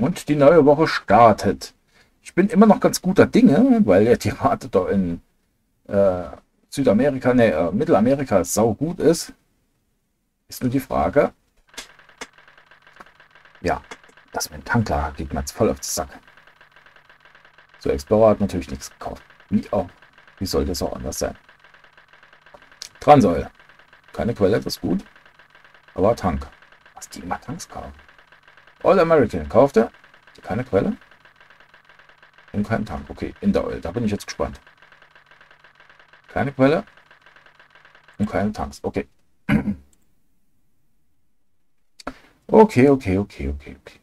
Und die neue Woche startet. Ich bin immer noch ganz guter Dinge, weil ja die Rate da in äh, Südamerika, ne, äh, Mittelamerika sau gut ist. Ist nur die Frage. Ja, das mit dem Tanklager geht mir jetzt voll auf den Sack. So, Explorer hat natürlich nichts gekauft. Wie auch. Wie soll das auch anders sein? Transäule. Keine Quelle, das ist gut. Aber Tank. Was die immer Tanks kaufen. All American kaufte. Keine Quelle. Und kein Tank. Okay, in der Oil. Da bin ich jetzt gespannt. Keine Quelle. Und keine Tanks. Okay. Okay, okay, okay, okay, okay.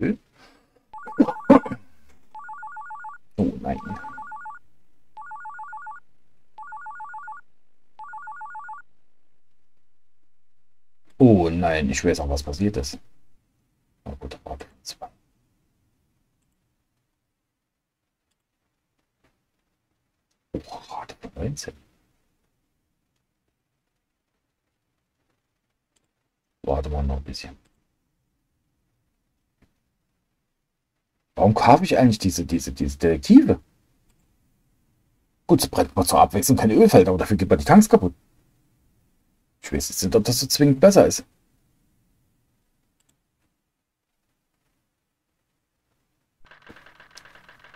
Oh nein. Oh nein, ich weiß auch, was passiert ist. Na gut, warte. Zwei. Oh, Rate von 19. Warte mal noch ein bisschen. Warum kaufe ich eigentlich diese, diese, diese Detektive? Gut, es brennt mal zur Abwechslung keine Ölfelder, aber dafür geht man die Tanks kaputt. Ich weiß jetzt nicht, ob das so zwingend besser ist.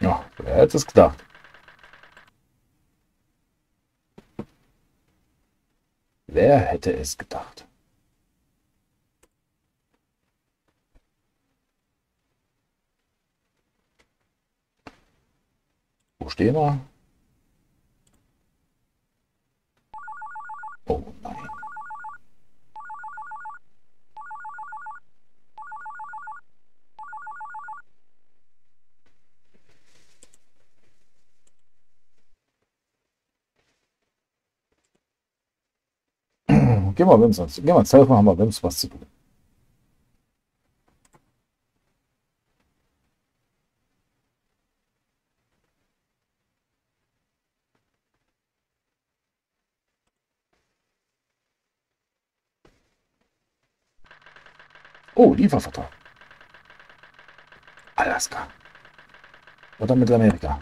Ja, wer hätte es gedacht? Wer hätte es gedacht? Wo stehen wir? Oh nein. Gehen wir Wims, gehen wir ins Telefon, haben wir Wims was zu tun. Oh, Liefervertrag. Alaska. Oder Mittelamerika.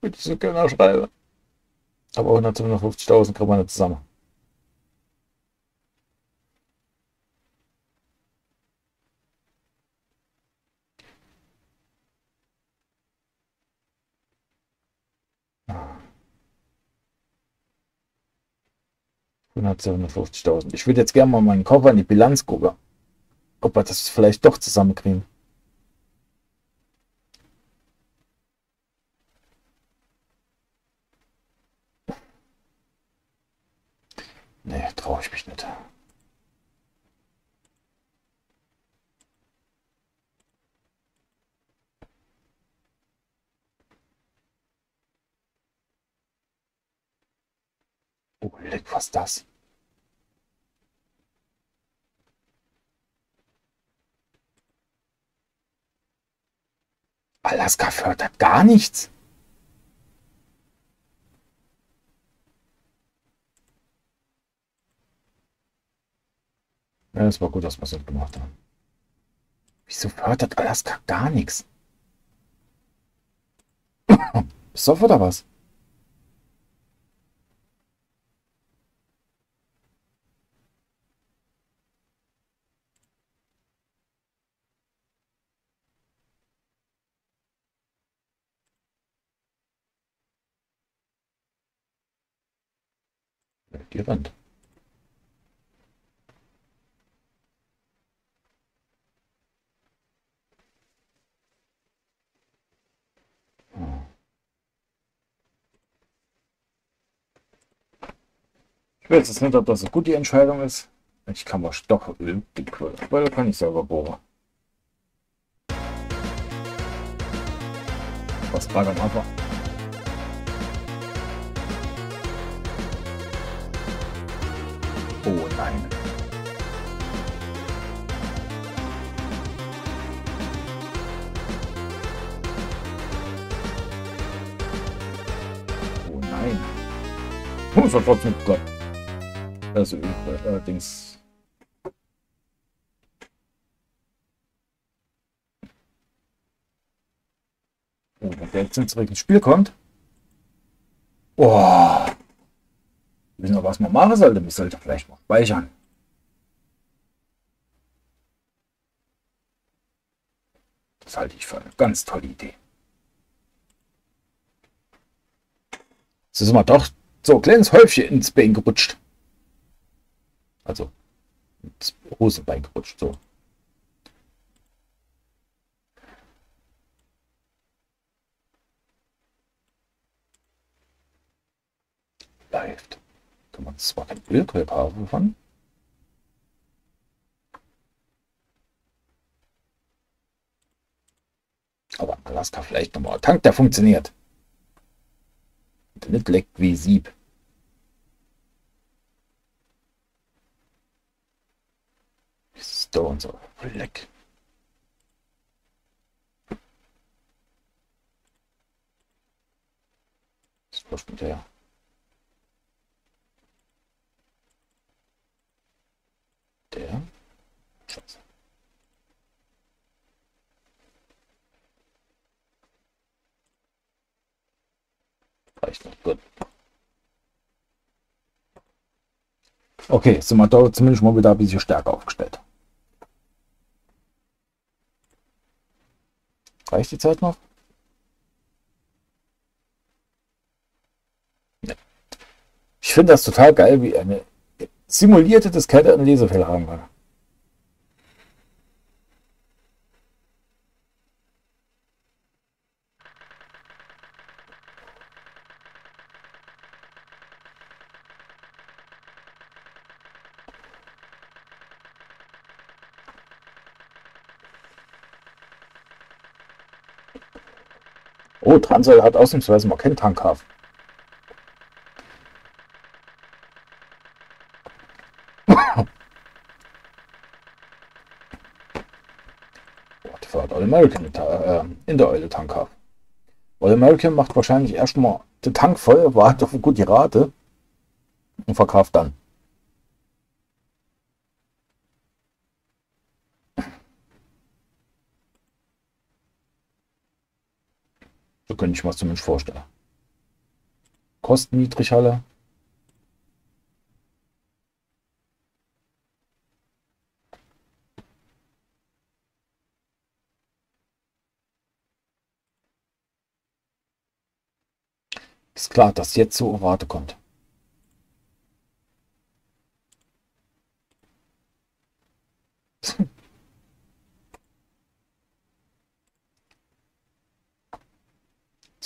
Würde ich so gerne schreiben. Aber 150.000 kriegen wir nicht zusammen. Hundertzehn, Ich würde jetzt gerne mal meinen Koffer in die Bilanz gucken. Ob wir das vielleicht doch zusammenkriegen. Nee, traue ich mich nicht. Oh, leck, was das? Alaska fördert gar nichts. Ja, es war gut, dass wir es gemacht haben. Wieso fördert Alaska gar nichts? Besoffen oder was? Die Wand. Ich weiß jetzt nicht, ob das eine gute Entscheidung ist. Ich kann mal doch die Quelle kann ich selber bohren. Was war am Anfang? Oh nein. Oh nein. Oh, es trotzdem geklappt. Also, allerdings. Oh, wenn der jetzt ins Spiel kommt. Oh. Wir, was man machen sollte? Man sollte vielleicht mal speichern. Das halte ich für eine ganz tolle Idee. Jetzt ist mal doch so ein kleines Häufchen ins Bein gerutscht. Also ins Hosenbein gerutscht. So. Läuft. Kann man zwar kein Ölkolb haben von. Aber Alaska vielleicht nochmal. Tank, der funktioniert. Der nicht leckt wie Sieb. Und so. Leck. Das ist mit der. Der. Scheiße. Reicht noch. Gut. Okay, sind wir da zumindest mal wieder ein bisschen stärker aufgestellt. Reicht die Zeit noch? Ich finde das total geil, wie eine simulierte Diskette ein Lesefeld haben kann. Oh, Transol hat ausnahmsweise mal keinen Tankhafen. All American äh, in der Eule Tankhafen. All American macht wahrscheinlich erstmal den Tank voll, wartet auf eine gute Rate und verkauft dann. Das zumindest vorstellen. Kosten niedrig Halle. Ist klar, dass jetzt so Rate kommt.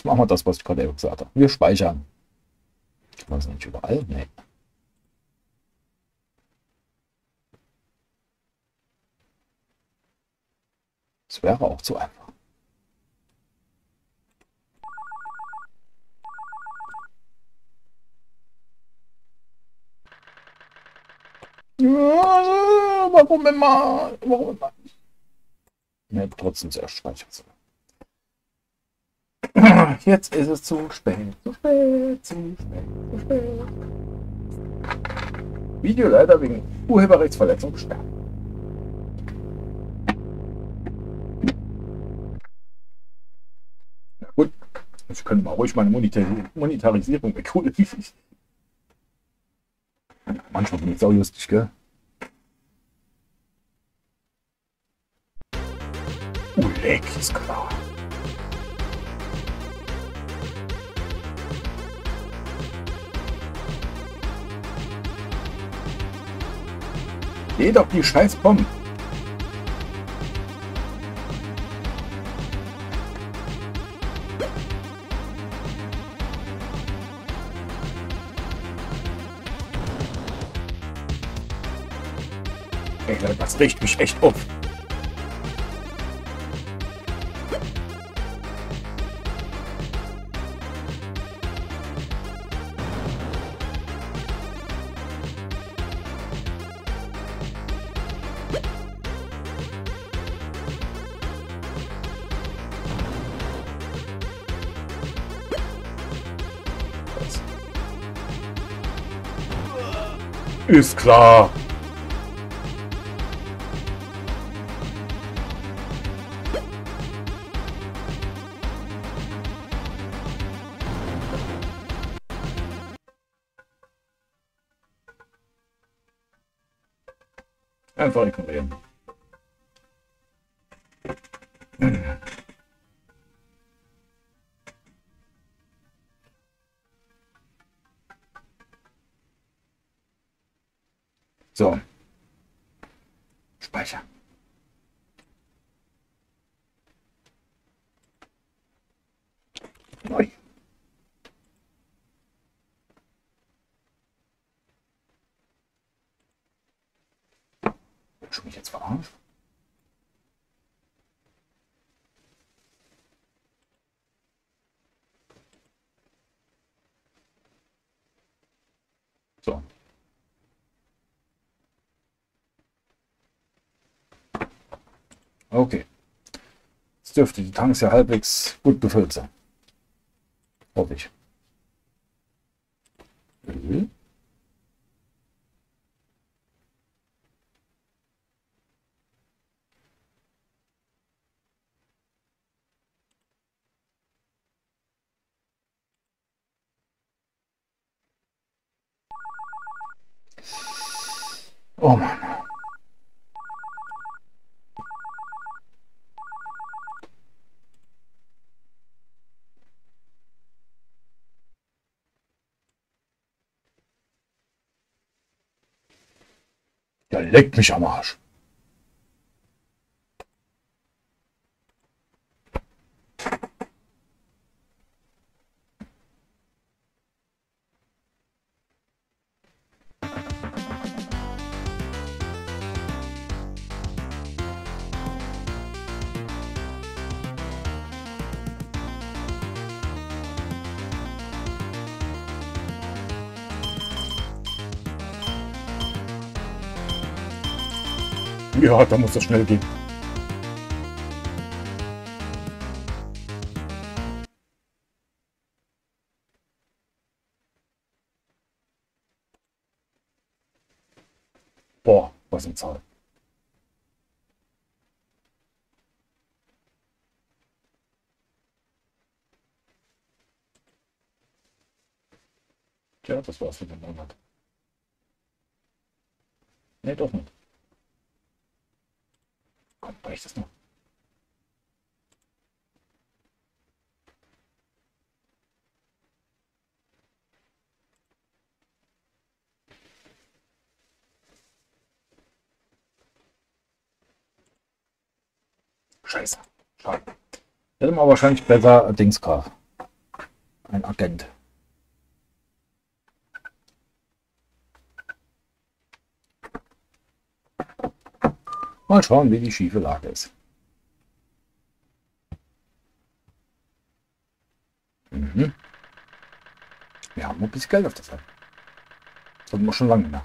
Jetzt machen wir das, was ich gerade eben gesagt habe. Wir speichern. Man das nicht überall? Nee. Das wäre auch zu einfach. warum immer? Warum immer? Ja, trotzdem sehr speichert. Jetzt ist es zu spät. Zu spät, zu spät, zu spät. Video leider wegen Urheberrechtsverletzung gesperrt. Ja gut, ich könnte mal ruhig meine Monetarisierung wegholen. Manchmal bin ich sau lustig, gell? Uh, leck, ist klar. Geh doch die scheiß Bomben. Das riecht mich echt auf. Ist klar. Einfach ignorieren. Speicher. Okay. Jetzt dürfte die Tanks ja halbwegs gut befüllt sein. Hoffe ich. Öl. Oh Mann. Der leckt Ja, da muss das schnell gehen. Boah, was eine Zahl. Tja, das war's für den Monat. Nee, doch nicht. Reicht das noch? Scheiße. Schade. Hätte man wahrscheinlich besser Dings kaufen. Ein Agent. Mal schauen, wie die schiefe Lage ist. Mhm. Wir haben ein bisschen Geld auf der Seite. Das hatten wir schon lange mehr.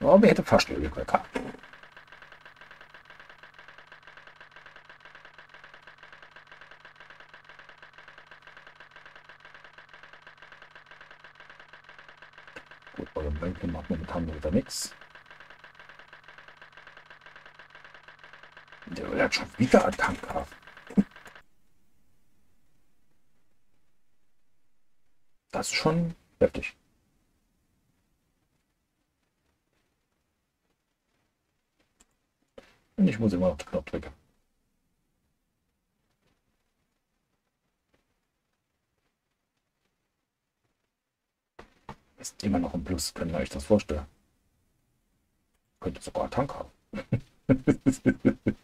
Aber wir hätten fast Öl gehabt. Gut, bei dem Bänken macht momentan wieder nichts. Der hat schon wieder einen Tank haben. Das ist schon heftig. Und ich muss immer auf den Knopf drücken. Ist immer noch ein Plus, könnt ihr euch das vorstellen. Könnte sogar einen Tank haben.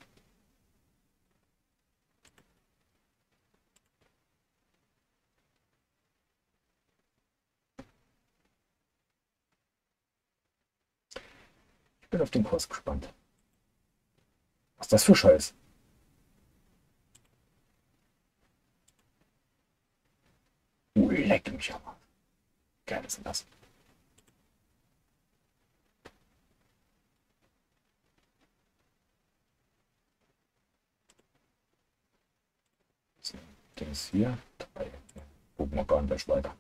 Ich bin auf den Kurs gespannt. Was ist das für Scheiß? Ui, leck mich aber. Ist denn das? So, Dings hier. Drei. Gucken wir gar nicht weiter.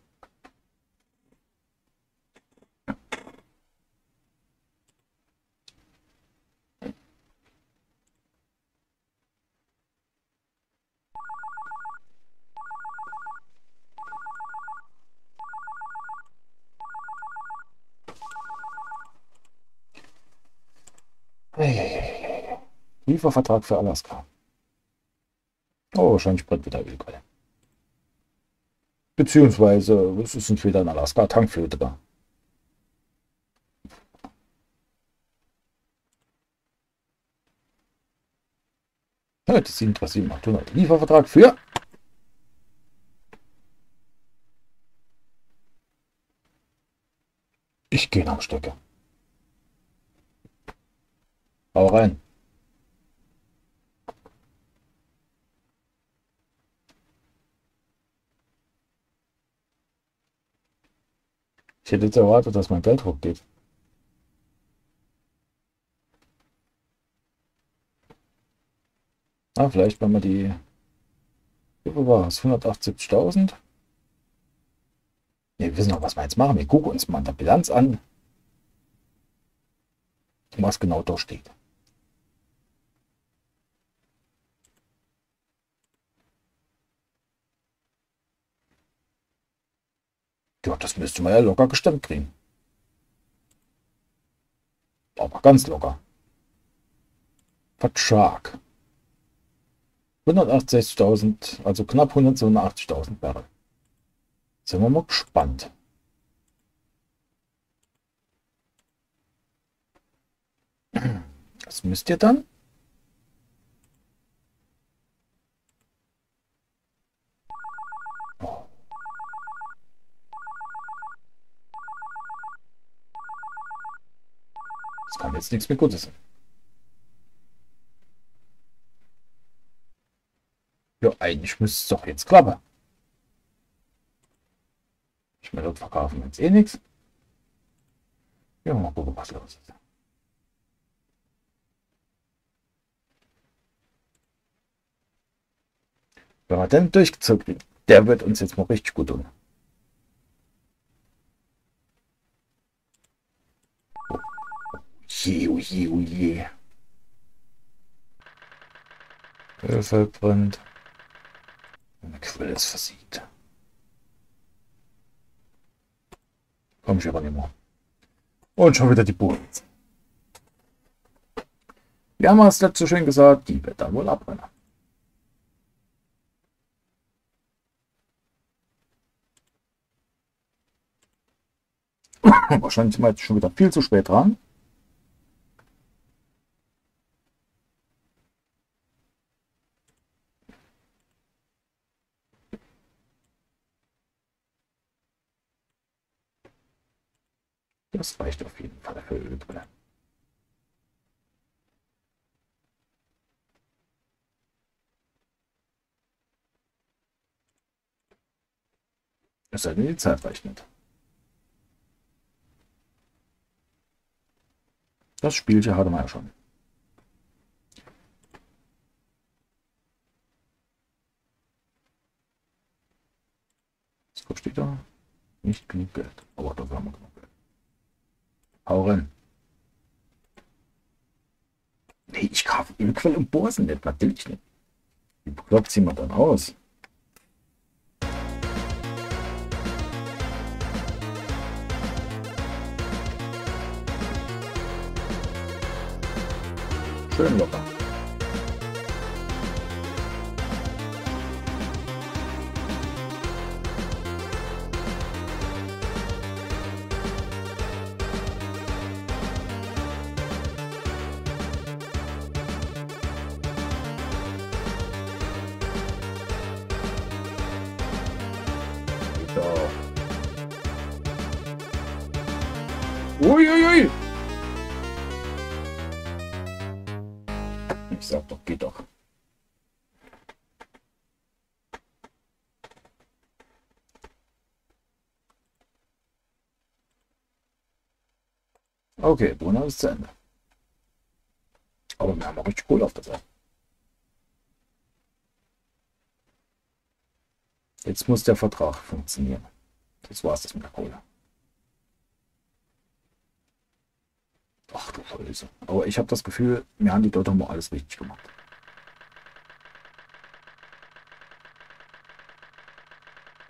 Liefervertrag für Alaska. Oh, wahrscheinlich brennt wieder Ölquelle. Beziehungsweise, es ist nicht wieder in Alaska, Tankfilter. Ja, sind was 800. Liefervertrag für Ich gehe nach Stöcke. Hau rein. Ich hätte jetzt erwartet, dass mein Geld hochgeht. Ah, vielleicht, wenn man die... Wie war es? 178.000? Wir wissen auch, was wir jetzt machen. Wir gucken uns mal in der Bilanz an, was genau da steht. Ja, das müsste man ja locker gestemmt kriegen. Aber ganz locker. Vertrag. 168.000, also knapp 187.000 Barrel. Sind wir mal gespannt. Das müsst ihr dann. Das kann jetzt nichts mehr Gutes sein. Ja, eigentlich müsste es doch jetzt klappen. Ich mir dort verkaufen jetzt eh nichts. Ja, mal gucken, was los ist. Wenn wir dann durchgezogen der wird uns jetzt mal richtig gut tun. Je, oh je, oh je. Ölfeld brennt. Eine Quelle ist versiegt. Komm ich aber nicht mehr. Und schon wieder die Boden. Wir haben es letzte schön gesagt, die wird dann wohl abbrennen. Wahrscheinlich sind wir jetzt schon wieder viel zu spät dran. Das reicht auf jeden Fall für Ölbrille. Es sei denn, die Zeit reicht nicht. Das Spielchen hatte man ja schon. Was kostet da? Nicht genug Geld. Aber dafür haben wir genug. Hau rein. Nee, ich kaufe Ölquell und Borsen nicht. Natürlich nicht. Wie bekloppt sie man dann aus? Schön locker. Okay, Brunner ist zu Ende. Aber wir haben auch richtig cool auf der Seite. Jetzt muss der Vertrag funktionieren. Das war's das mit der Kohle. Ach du Scheiße. Aber ich habe das Gefühl, wir haben die dort mal alles richtig gemacht.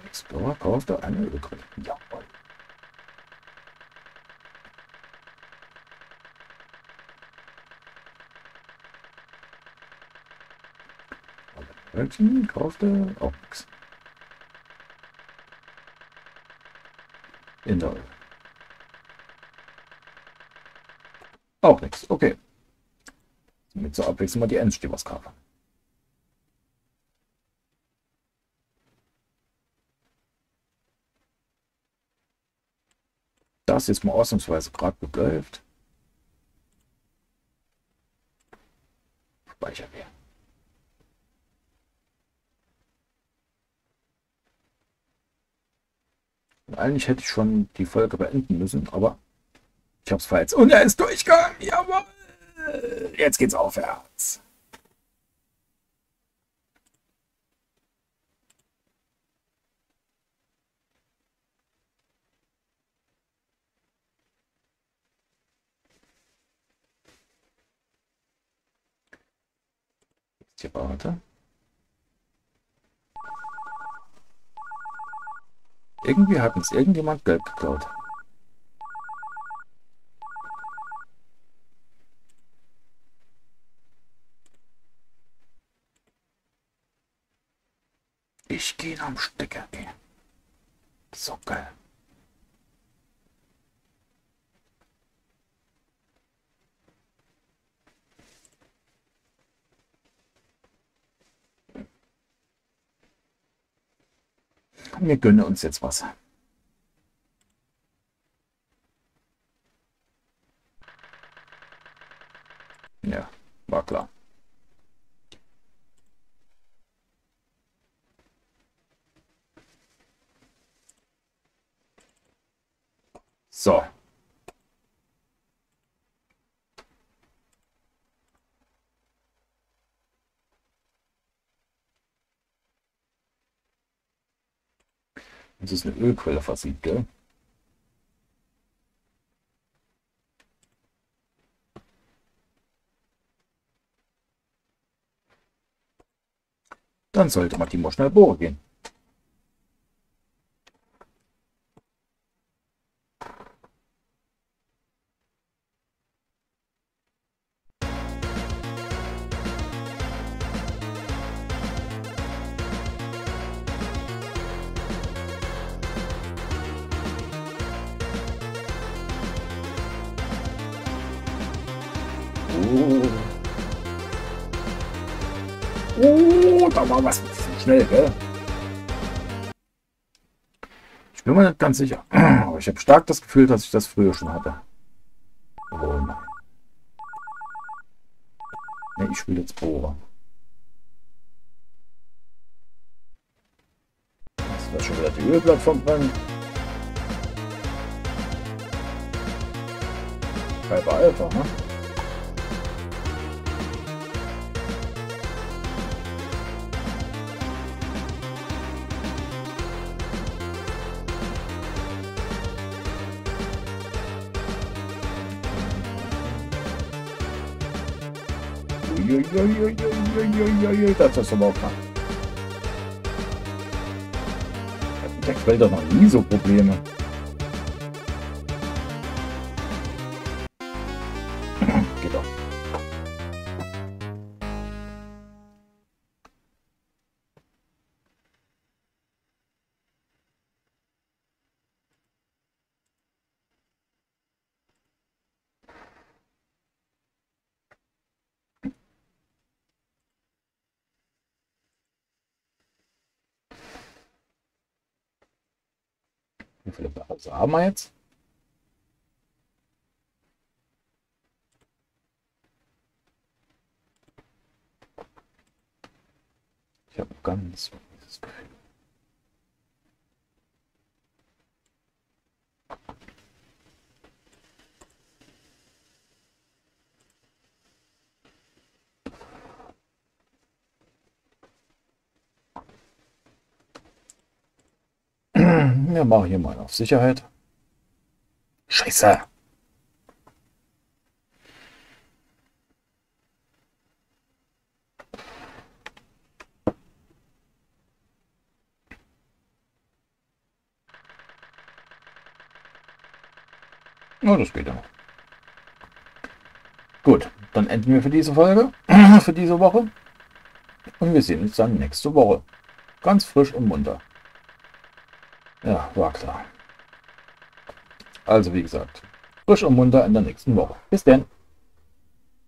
Explorer kaufte eine Ölquelle. Jawohl. München kaufte auch nichts. Indol. Auch nichts. Okay. Mit zur Abwechslung mal die Ends, die was kaufen. Das ist mal ausnahmsweise gerade läuft. Speichern wir. Und eigentlich hätte ich schon die Folge beenden müssen, aber ich habe es verletzt. Und er ist durchgegangen. Jawohl. Jetzt geht's aufwärts. Jetzt warte. Irgendwie hat uns irgendjemand Geld geklaut. Ich gehe am Stecker. Ey. So geil. Wir gönnen uns jetzt was. Ja, war klar. So. Das ist eine Ölquelle versieht, gell? Dann sollte man die mal schnell bohren gehen. War was so schnell, gell? Ich bin mir nicht ganz sicher. Aber ich habe stark das Gefühl, dass ich das früher schon hatte. Oh nein. Ne, ich spiele jetzt Bohrer. Das schon wieder die Ölplattform drin. Bei Alpha, ne? Das ist aber auch mal. Der Quell doch noch nie so Probleme. Bereiche haben wir jetzt? Ich habe ganz dieses Gefühl. Wir machen hier mal auf Sicherheit. Scheiße. Ja, das geht ja. Gut, dann enden wir für diese Folge, für diese Woche. Und wir sehen uns dann nächste Woche. Ganz frisch und munter. Ja, war klar. Also wie gesagt, frisch und munter in der nächsten Woche. Bis denn.